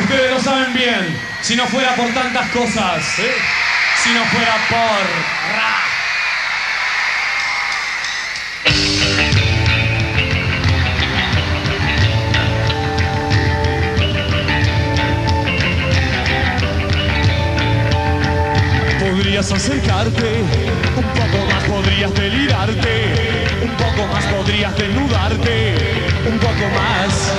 Ustedes lo saben bien. Si no fuera por tantas cosas. ¿eh? Si no fuera por... Ra. Podrías acercarte, un poco más podrías delirarte, un poco más podrías desnudarte, un poco más.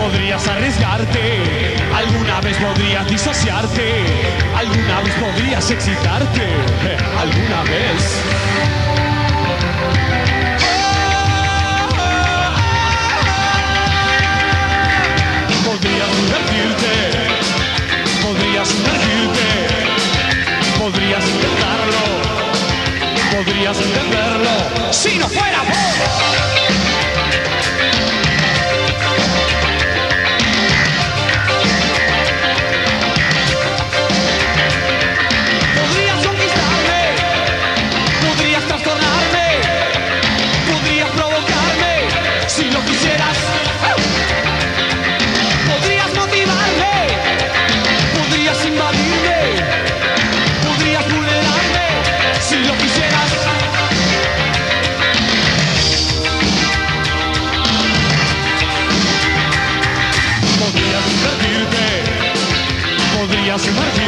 Podrías arriesgarte, alguna vez podrías disociarte, alguna vez podrías excitarte, alguna vez. Podrías divertirte, podrías sumergirte, podrías intentarlo, podrías entenderlo, si no fuera por... podrías sumergirte, podrías